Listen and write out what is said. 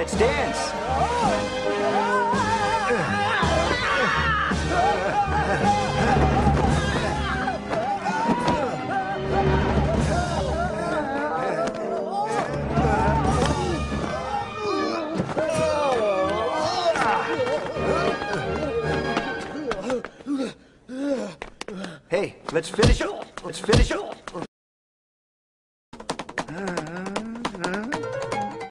Let's dance. Hey, let's finish. it. Let's finish.